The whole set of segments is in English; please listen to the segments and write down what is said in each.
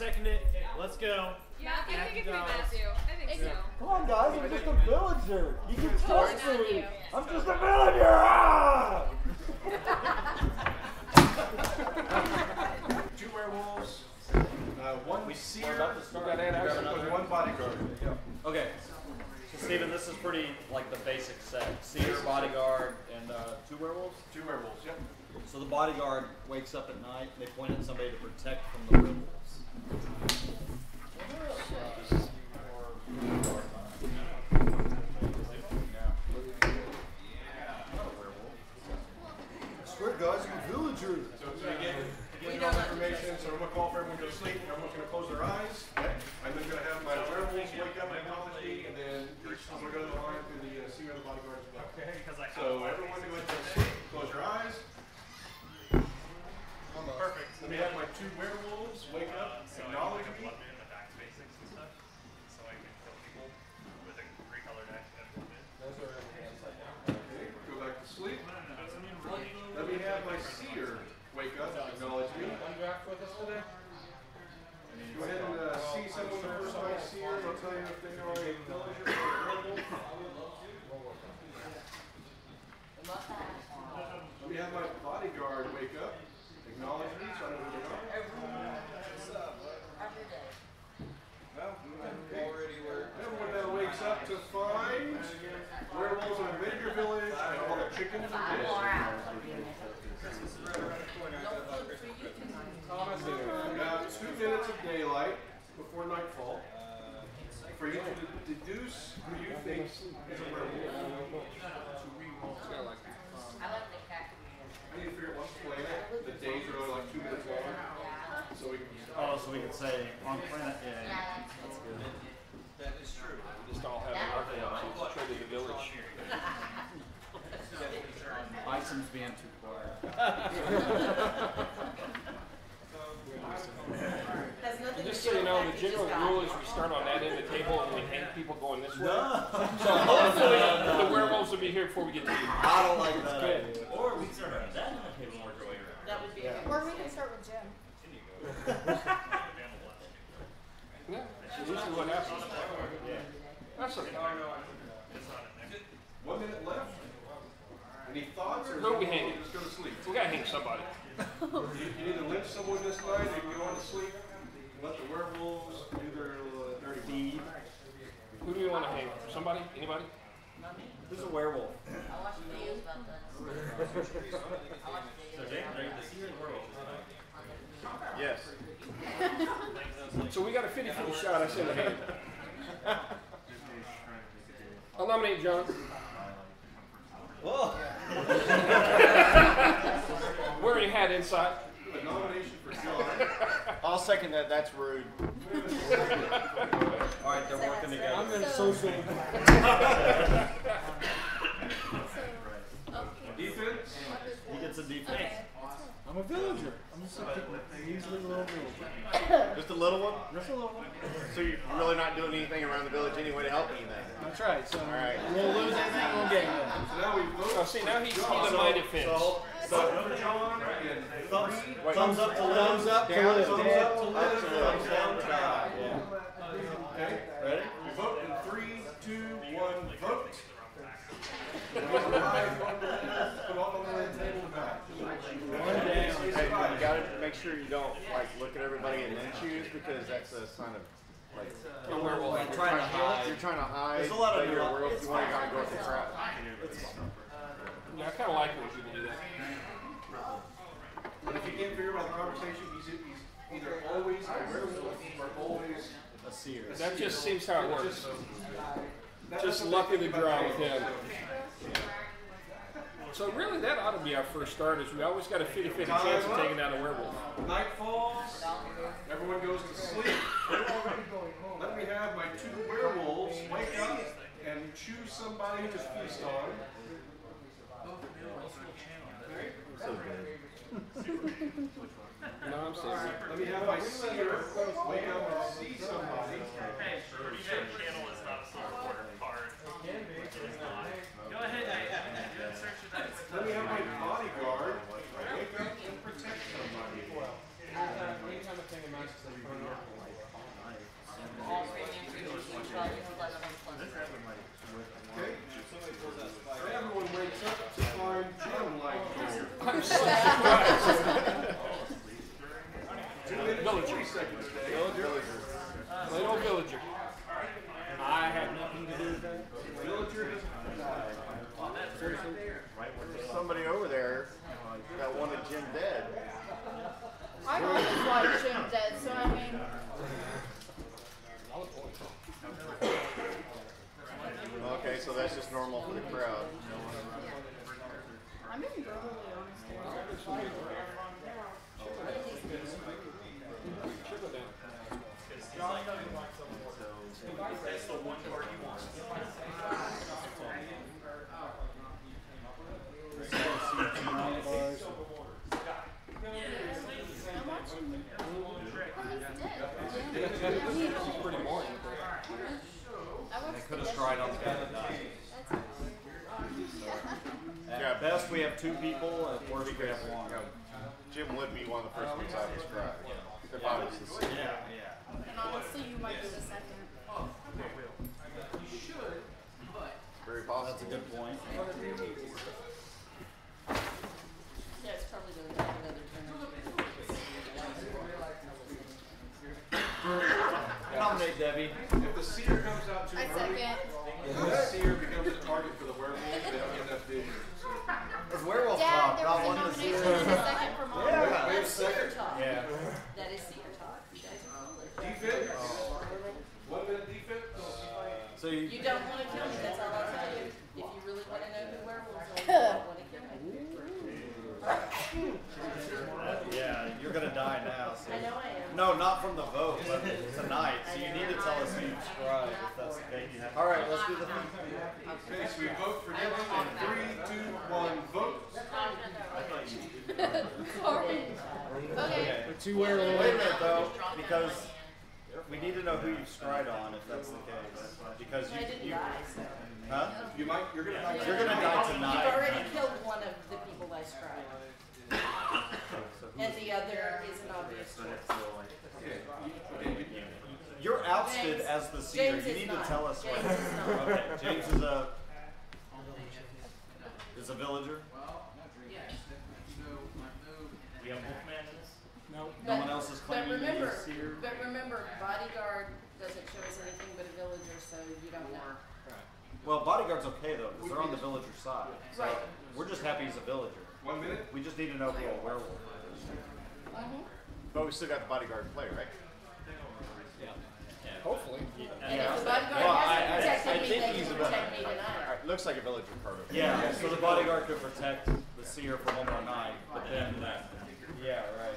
second it. Let's go. Yeah, I think it could be Matthew Matthew. I think so. Come on, guys, I'm just a villager. You can trust me. I'm just a villager. Ah! Two werewolves, uh, one we seer, and one bodyguard. Yeah. Okay. So Steven, this is pretty like the basic set. Seer, bodyguard, and uh, two werewolves. Two werewolves, yep. So the bodyguard wakes up at night. And they point at somebody to protect from the werewolves. So we're going to you think is a werewolf. I need to figure out what's planet. The days are only like two minutes long, so we can. Oh, so we could say on planet. Yeah. yeah. That's good. That is true. We just all have enough to trigger the village. Bison's being too quiet. Just so you know, the general rule is we start on that end of the table and we hang people going this way. So hopefully the werewolves will be here before we get to you. I don't like that. good. idea. Or we start on that on the table and work our way around. That would be a Or we can start with Jim. Yeah, that's usually what happens. That's okay. One minute left. Any thoughts or? Who are we hanging? Just go to sleep. We gotta hang somebody. You, you either lynch someone this night or you go on to sleep. Let the werewolves do their uh, dirty deed. Who do you want to hang? Somebody? Anybody? Who's a werewolf? So Jake, are you the seer and werewolf? Yes. So we got a 50 50 shot. I send a hand. I'll nominate John. Whoa. Wearing a hat inside. A nomination for John. I'll second that. That's rude. All right, they're working together. I'm in social. Defense. He gets a defense. I'm a villager. I'm just a measly little villager. Just a little one? Just a little one. So you're really not doing anything around the village anyway to help anything? That's right. So right. we'll lose anything, we'll gain anything. So now we vote. Oh, see, now he's, he's a mighty fence. So, so John and thumbs, Wait. thumbs up to live. Thumbs up to live. Thumbs up to live. Thumbs down to die. Yeah. Okay. Ready? We vote in three, two, one, vote. Put all on the table and back. Hey, you gotta make sure you don't like look at everybody and then choose because that's a sign of like A werewolf. I'm trying to hide. you're trying to hide. There's a lot of that you're a nuance. werewolf. You want to go with the crowd. Yeah, I kind of like it when people do that. But can't figure out the conversation, he's, he's either always a werewolf or always A seer. That just seems how it works. That- Just that's luck what of they the draw about with him. So really, that ought to be our first start. Is we always got a 50-50 chance of taking down a werewolf. Night falls. Everyone goes to sleep. Let me have my two werewolves wake up and choose somebody to feast on. No, I'm serious. Let me have my up and see somebody. Hey, pretty sure channel is not a sword quarter card. It is not. Go ahead, I, I, I did search it out. Let me have my bodyguard wake up and protect somebody. Anytime a thing amounts to Two minutes, and three seconds, Dave. Villager. Plain old villager. I had nothing to do with that. Villager has There's somebody over there that wanted Jim dead. I've always watched Jim Dead, so I mean, Okay, so that's just normal for the crowd. I'm being brutally honest here. That's the one card you want. I'm watching. He's dead. Yeah. Pretty boring. They the could have tried on the guy that died. That's At best, we have two people. At worst, we have one. Jim would be one of the first ones I would describe. If I was to see. Yeah, yeah. And honestly, you might be the second. That's a good point. Yeah, it's probably gonna take another turn. Nominate Debbie. If the seer comes out too I early, second. if the seer becomes a target for the werewolf, they don't get enough vision. It's werewolf Dad, there was a nomination and a second for mom. That's seer talk. Yeah. That is seer talk. You guys are foolish. Defib? One minute defib? So you, You don't wanna kill me, that's all I'll tell you. If you really wanna know who werewolves are, you don't wanna kill me. yeah, you're gonna die now. So. I know I am. No, not from the vote, but tonight. So you need to tell us who you subscribe if that's the case. All right, let's do the thing. Okay, so we vote for Debbie in three, two, one, vote. Sorry. Okay. Two werewolves. Wait a minute though, because we need to know who you've scried on if that's the case. Because I you, didn't you die, so. Huh? You might, you're gonna die. you're gonna die tonight. You've already killed one of the people I scribed. And the other is an obvious choice. You're ousted James- as the seer. James You need not. to tell us. James what- is not. Okay, James is a is a villager. We have Wolfman in this? No But- one else is But claiming to be remember, a seer. but remember, bodyguard doesn't show us anything but a villager, so you don't know. Well, bodyguard's okay though, because they're on the villager side. So Right. we're just happy he's a villager. One minute? We just need to know who a werewolf is. Mhm. But we still got the bodyguard to play, right? Hopefully. And if the bodyguard Well, I- I- hasn't I protected me, think he's a- protect me tonight. Alright, looks like a villager card over Yeah, so the bodyguard could protect the seer for one more night, but then, yeah, right.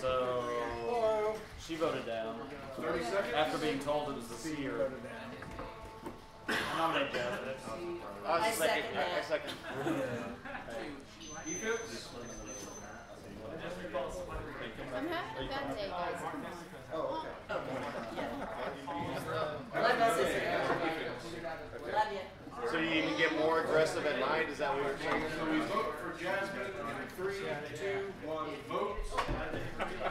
So, she voted down Thirty seconds? after being told it was the seer. Nominate Deb. I second I, I that. second. Defib? I'm having a bad day, guys. Come on. Oh, okay. Love you, sister. Love you. So you even get more aggressive at night? Is that what you're saying? So we vote for Jasmine in three, two, one, vote.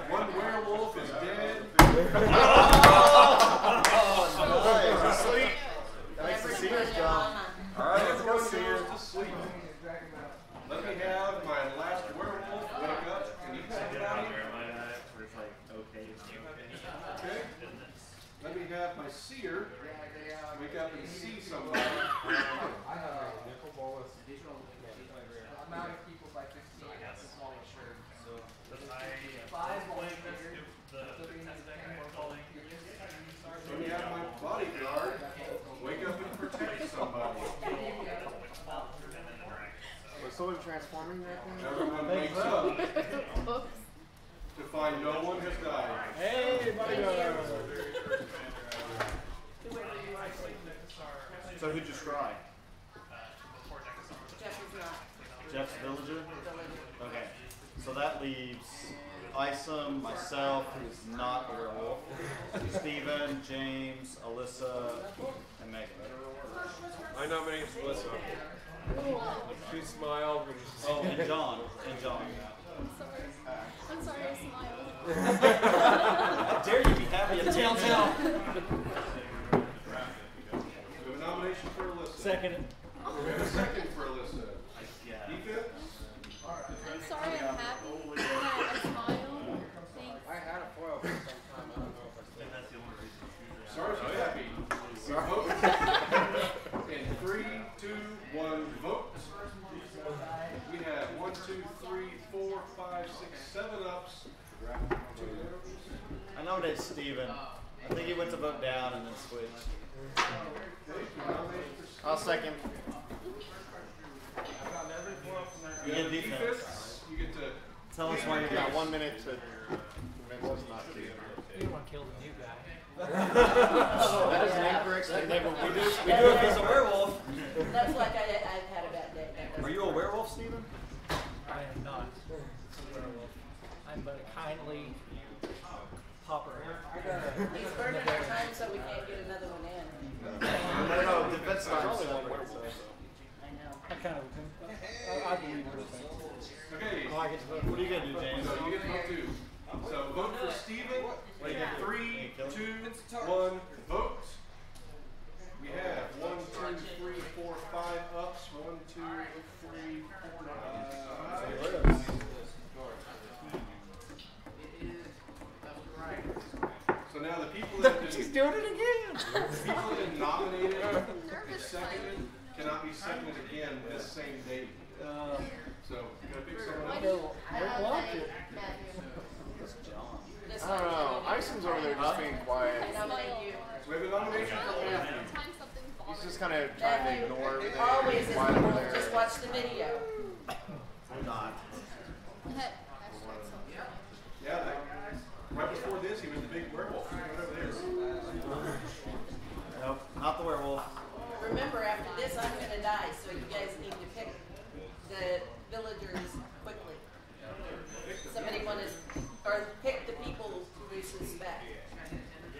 One werewolf is dead. Nice, sweet. That makes the Never seer's put it job. on my- Alright, let's go Everyone seer. goes to sleep. Let me have my last werewolf wake up and eat somebody. Okay? Let me have my seer wake up and see somebody. Let me have my bodyguard wake up and protect somebody. Was someone transforming that thing? Everyone wakes up Oops. to find no one has died. Hey, bodyguard. So who'd you scry? Jeff is not. Jeff's villager? Okay, so that leaves Isom, myself, who's not a werewolf, Steven, James, Alyssa, and Megan. I nominate Melissa. She smiled when she Oh, and John, and John. I'm sorry. I'm sorry I smiled. How dare you be happy at Telltale? We have a nomination for Alyssa. Second. We have a second for Alyssa. Defib? one vote. We have one, two, three, four, five, six, seven ups. Two downs. I Steven. I think he went to vote down and then switched. Okay, two nominations for I'll second. You You get defense. defense. You get to Tell us why you're got one minute to convince us not to. You don't want to kill the new guy. That is an incorrect statement. We do, we do if he's a werewolf. That's like I, I've had a bad day. That Are you a werewolf, Steven? I am not a werewolf. I'm but a kindly pauper. He's burning our time so we can't get another one in. No, no, defense There's time's only one separate. werewolf, so- so. I know. I kind of, I, I believe what it Okay, Oh, I get to vote. What are you gonna do, James? so you get to vote two. So vote for Steven. Wait, Three, two, one, vote. We have one, two, three, four, five ups. One, two, three, four, five. So now the people that have been, doing it again. the people that have been nominated and seconded cannot be seconded again this same date. Uh, So you gotta pick someone I else. do. I nominate Matthew. This I one, don't know. I Ison's over there just being quiet. nominate you. So we have a nomination for Matthew. He's just kind of trying to ignore everything. always is, just watch the video. I'm not. Yeah, like, right before this, he was the big werewolf right over there. Nope, not the werewolf. Remember, after this, I'm gonna die, so you guys need to pick the villagers quickly. Somebody want to, or pick the people who we suspect.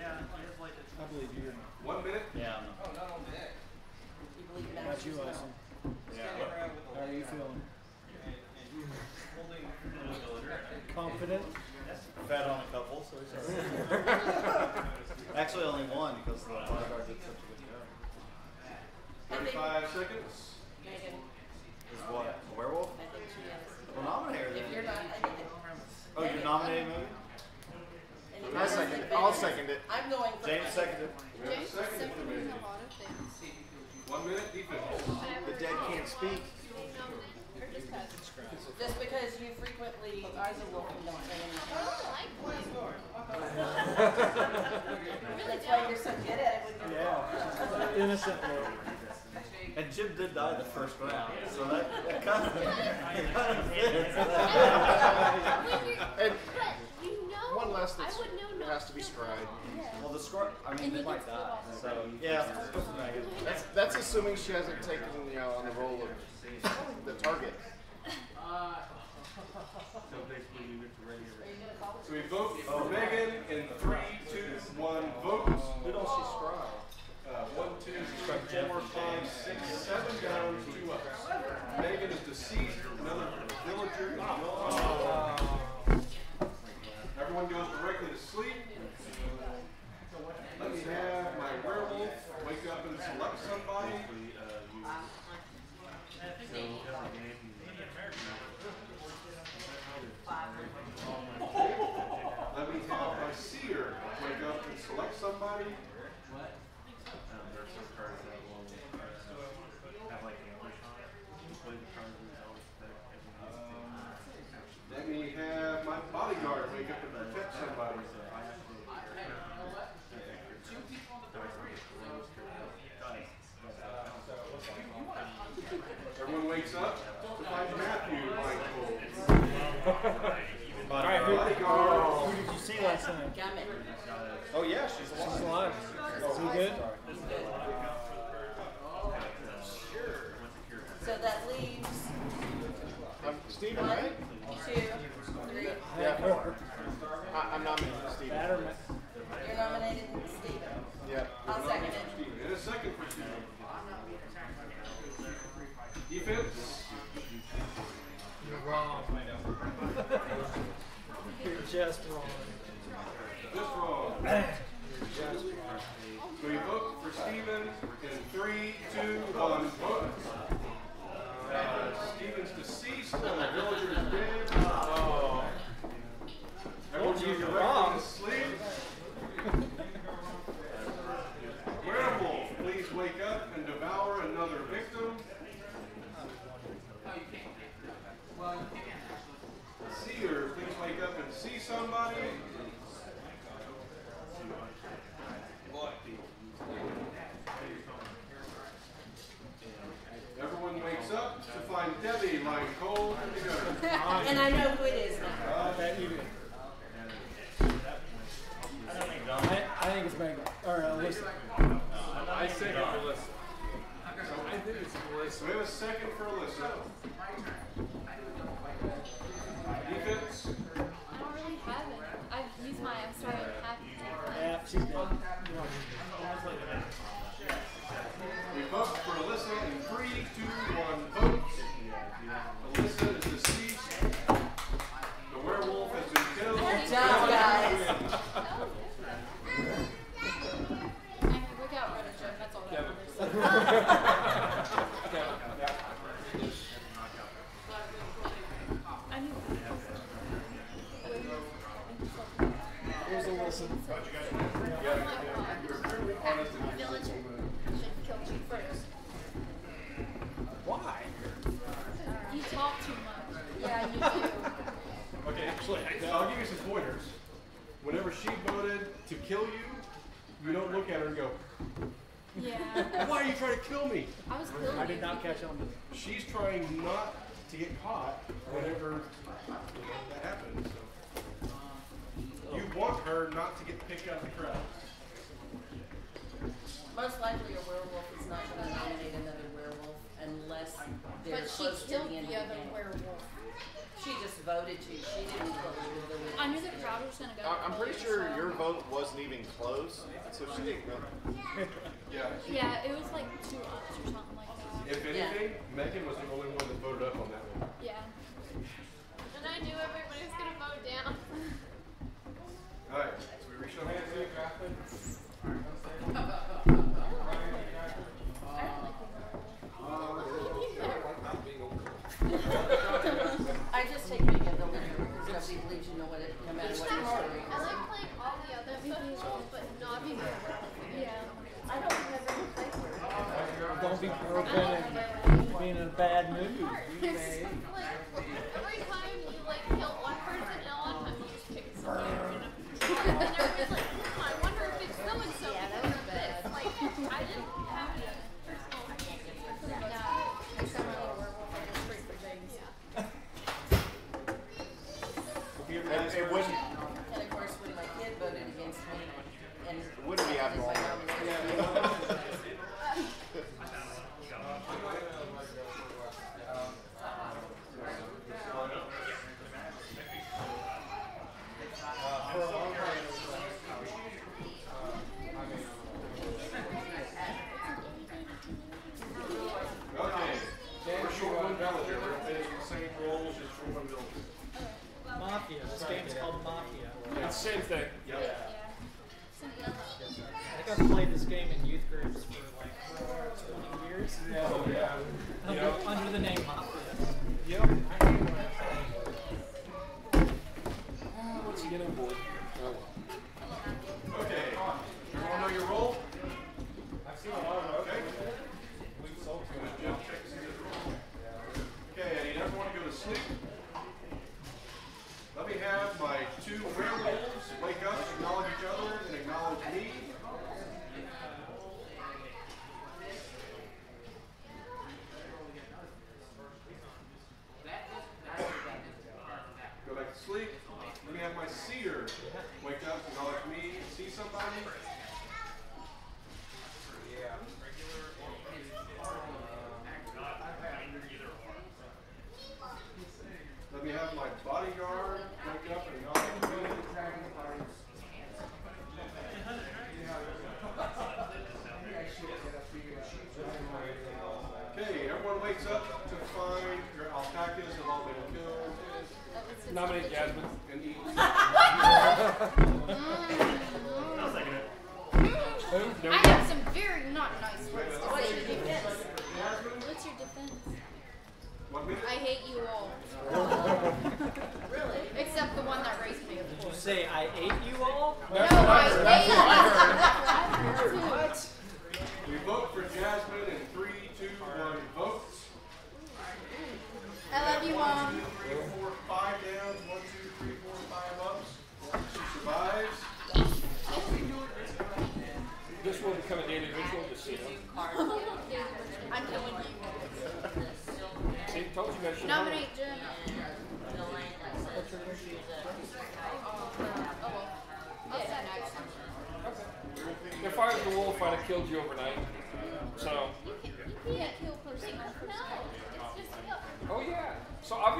I believe you. One minute. Yeah. You believe in That's you, yourself. Ison. Yeah. How are you feeling? Confident? Fed on a couple, so it's alright. Actually, only one because the bodyguard did such a good job. Thirty-five seconds. Is what? A werewolf? I think she is. Well, nominate her If then. you're not, I. Oh, you're nominating me? Anybody I second it. I'll second it. I'm going for. James seconded. We have a second for Megan. One minute defense. The dead can't speak. Just because you frequently are the wolf and don't say anything. That's why you're so good at it. Yeah. Innocent look. And Jim did die the first round, so that, that kind of, it kind of fits. And But you know, one less I that's would know it not has to be to- scried. Well, the score, I mean, And they might die, so, yeah. That's that's assuming she hasn't taken you know on the role of the target. So we vote for Megan in three, two, one, vote. Who don't she scry? Uh, one, two, three, four, five, six, seven down, two ups. Megan is deceased, another villager is gone. Everyone goes directly to sleep. Let me have my werewolf wake up and select somebody. Let me have my seer wake up and select somebody. Let me have my bodyguard wake up and protect somebody. Everyone wakes up to find Matthew blindfolded. Alright, who, Bodyguard. Who did you see last night? Gummit. Oh yeah, she's She's alive. alive. Is he good? So that leaves Um, Steven, one, right? two, three. Yeah. Four. I, I'm nominating Steven. Bad or ma- You're nominated Stephen. Yeah. I'll second it. Steven. In a second for Steven. Defense. You're wrong. You're just wrong. and I know who it is now. Oh, okay, you I, I think it's Megan. Or uh, Lisa. I second for I think it's Lisa. We have a second for Lisa. Wilson. Why? You talk too much. Yeah, you do. okay, actually, I'll give you some pointers. Whenever she voted to kill you, you don't look at her and go, yeah. Why are you trying to kill me? I was killing I did not catch on to. She's trying not to get caught whenever not to get picked up crowd. Most likely a werewolf is not going to nominate another werewolf unless they're But she close killed to the end the other game. werewolf. She just voted to. She didn't vote the I knew that crowd was going to go. I'm pretty sure your vote wasn't even close, so she didn't go. Yeah. Yeah, it was like two ups or something like that. If anything, Megan was the only one that voted up on that one. Yeah.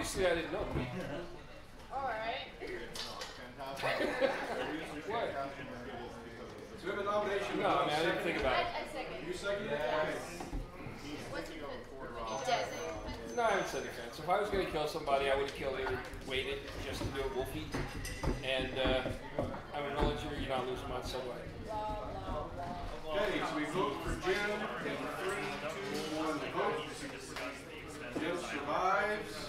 Obviously I didn't know. Alright. what? So we have a nomination. No, I mean, I didn't think about it. I second. You seconded it? Okay. What's your defense? Dead. No, I haven't said defense. If I was going to kill somebody, I would have killed either waited just to do a wolfie. And uh, I'm a villager, you're not losing my subway. Okay, so we vote for Jim in three, two, one, vote. Jim survives.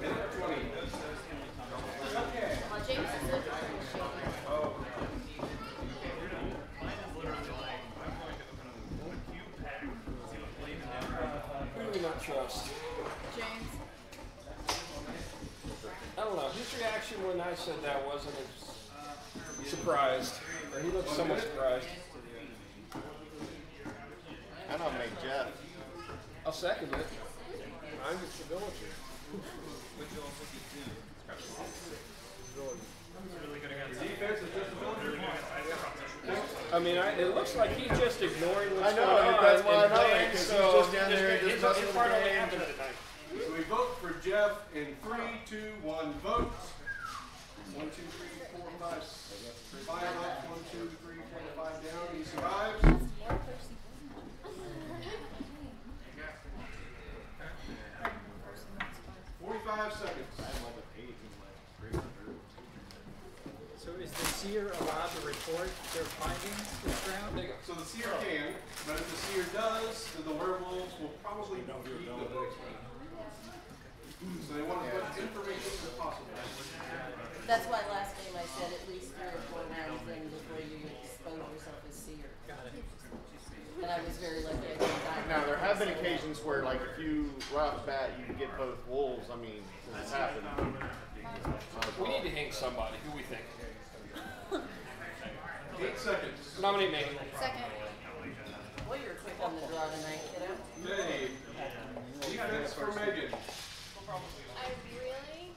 Minute twenty. Well, James is looking pretty shady. Who do we not trust? James. I don't know. His reaction when I said that wasn't as surprised. Or he looked somewhat surprised. I nominate Jeff. I'll second it. I'm just a villager. Defense is just a villager. I mean, I, it looks like he's just ignoring what's I know, going on. that's why I and know, playing, 'cause he's so just down there his, just messing his with part the only game. happened tonight. So we vote for Jeff in three, two, one, vote. One, two, three, four, five, s- five up, one, two, three, four, five down, he survives. Forty-five seconds. So is the seer allowed to report their findings this round? So the seer can, but if the seer does, then the werewolves will probably defeat them. So they want as much information as possible. That's why last game I said at least three or four rounds in before you expose yourself as seer. Got it. And I was very lucky I didn't die. Now there have been occasions where, like, if you right off the bat you get both wolves. I mean, this has happened. We need to hang somebody. Who we think? Eight seconds. Nominate me. Second. Well, you're quick on the draw tonight, kiddo. Dave. Defense for Megan. I really,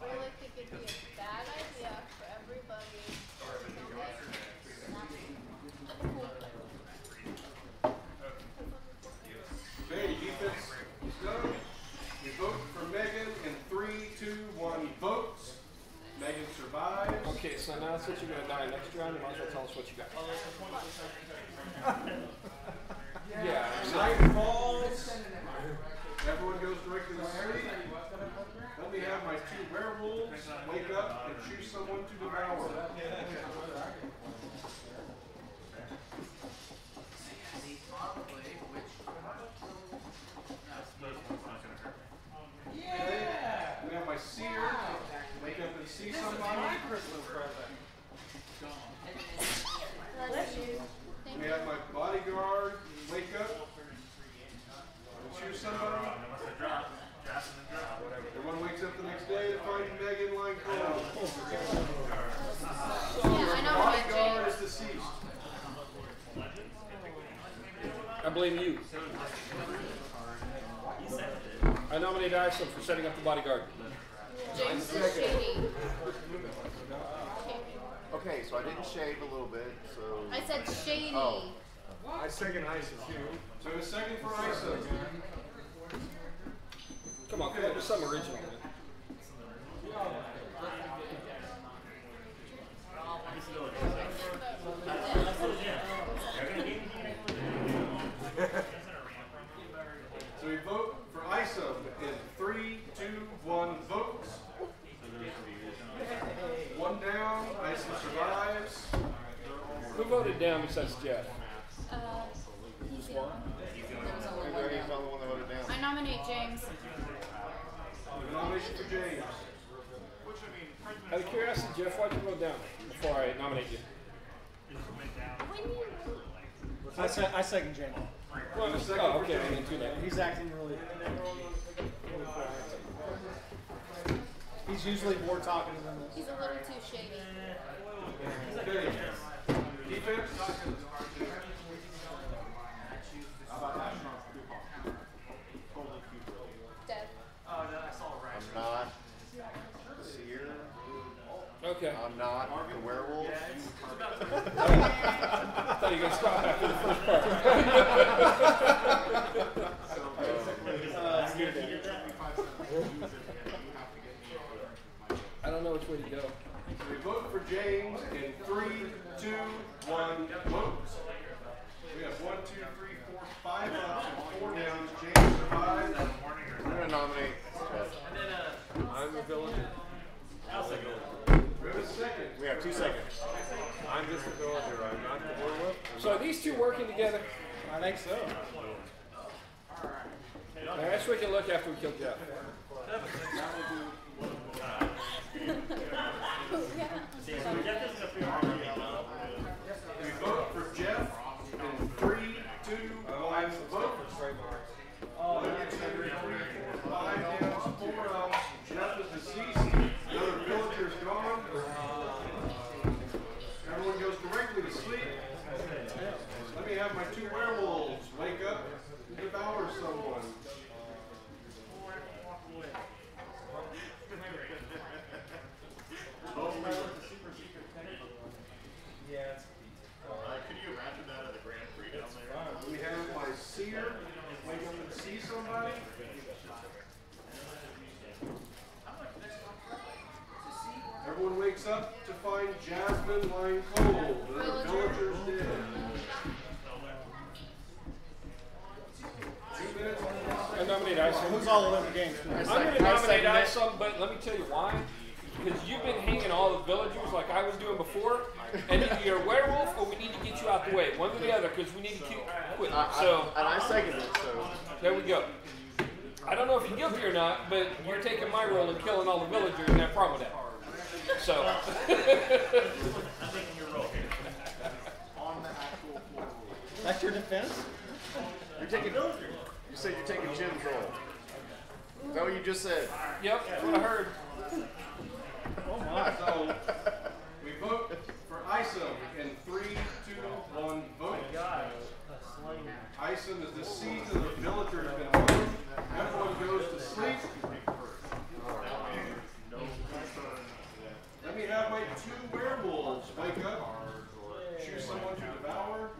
really think it'd be a bad idea for everybody to kill Okay, defense is done. We vote for Megan in three, two, one, votes. Megan survives. Okay, so now that's what you're going to die next round. You might as well tell us what you got. yeah. so- Night falls. Everyone goes directly to sleep. Let me have my two werewolves wake up and choose someone to devour. Yeah. Let me have my seer wake up and see somebody. Let me have my bodyguard wake up and choose somebody. Everyone wakes up the next day to find Megan lying cold. Yeah, I nominate Bodyguard James. is deceased. I blame you. I nominate Isom for setting up the bodyguard. James is shady. Okay, so I didn't shave a little bit, so. I said shady. Oh. I second Isa too. So a second for Isa. Come on, come up with something original. Man. So we vote for Isa in three, two, one, votes. One down, Isa survives. Who voted down besides Jeff? Uh, he's one. There was only He's the only one that voted down. I nominate James. A nomination for James. Out of curiosity, Jeff, why'd you vote down before I nominate you? I, se- I second James. Well, second oh, okay, I James. didn't do that. He's acting really. He's usually more talkative than this. He's a little too shady. I I the I don't know which way to go. So we vote for James in three, two, one, vote. We have one, two, three, four, five ups and four downs. James survives. I'm gonna nominate. I'm a villager. We have a second. We have two seconds. I'm just a villager. I'm not the werewolf. So are these two working together? I think so. Now, that's we can look after we kill Jeff. We vote for Jeff in three, two, one, vote. One, two, three, four, five downs, four ups. Jeff is deceased. Another villager's gone. Everyone goes directly to sleep. Let me have my two werewolves wake up and devour someone. could you imagine that at the Grand Prix down there? We have my seer wake up and see somebody. Everyone wakes up to find Jasmine lying cold. Another villager's dead. Two minutes. I nominate Isom. Who's all in the game? I'm going to nominate Isom, but let me tell you why. Because you've been hanging all the villagers like I was doing before, and either you're a werewolf or we need to get you out the way. One or the other, because we need to keep quit. I, I, So and I second it. So there we go. I don't know if you're guilty or not, but you're taking my role in killing all the villagers, and I have a problem with that. So. That's your defense? you're taking. You said you're taking Jim's role. Is that what you just said? Yep, that's what I heard. Oh my. So we vote for Isom in three, two, one, vote. Isom is deceased and the villager has been harmed. Everyone goes to sleep. Let me have my two werewolves wake up. Choose someone to devour.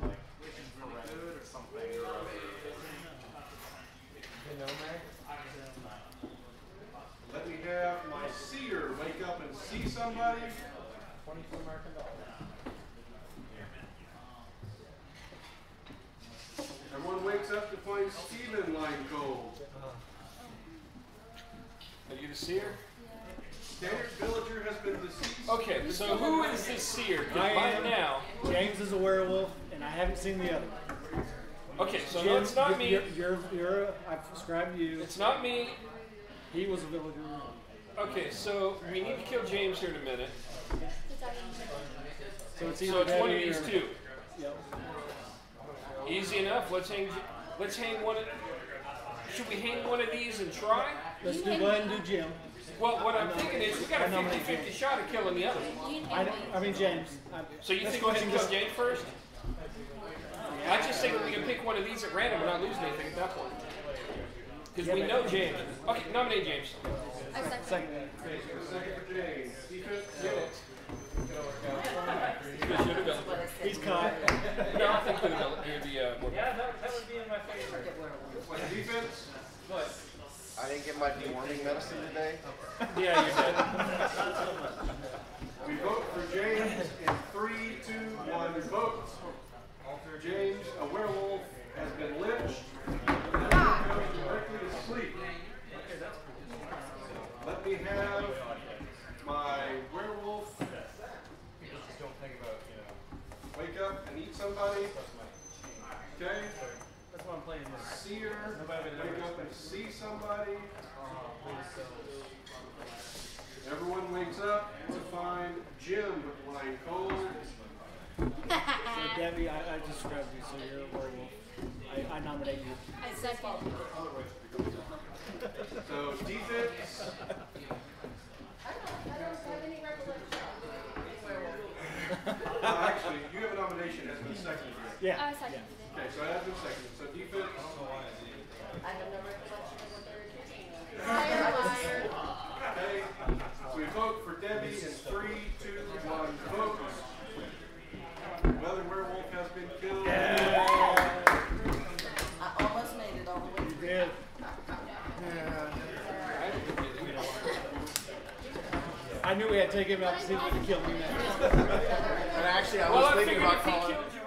Let me have my seer wake up and see somebody. Everyone wakes up to find Stephen lying cold. Are you the seer? Standard villager has been deceased. Okay, so who is this seer? Because I by am. now. James is a werewolf, and I haven't seen the other. Okay, so no, it's not me. You're, you're, you're a, I've described you. It's not me. He was a villager. Okay, so we need to kill James here in a minute. So it's either So it's one of these two. Yep. Easy enough. Let's hang. Let's hang one. Of, should we hang one of these and try? Let's do one. and do Jim. Well, what I'm thinking is we got a I nominate 50-50 shot of killing the other one. I, I mean James. I, So you think go we ahead should and kill James first? I just think that we can pick one of these at random and not lose anything at that point. Because we know James. Okay, nominate James. I second. second. Second for James. Defense. Should have done. He's caught. No, I think you're the, you're uh, more. Yeah, that, that would be in my favor. Defense. But I didn't get my deworming medicine today. Yeah, you did. We vote for James in three, two, one, vote. James, a werewolf, has been lynched. And Everyone goes directly to sleep. Let me have my werewolf wake up and eat somebody. Okay? That's what I'm playing. Seer, wake up and see somebody. Everyone wakes up to find Jim lying cold. So Debbie, I, I described you, so you're a werewolf. I, I nominate you. I second. So defense. Uh, actually, you have a nomination that's been seconded. Yeah. I seconded it. Okay, so that has been seconded. So defense. I did it. I have no recollection of what they were doing. Liar, liar. Take him out to see if he could kill me next. And actually, I was I thinking about calling. you